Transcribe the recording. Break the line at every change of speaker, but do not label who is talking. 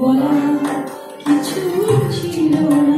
বলা কিছু ছিল না।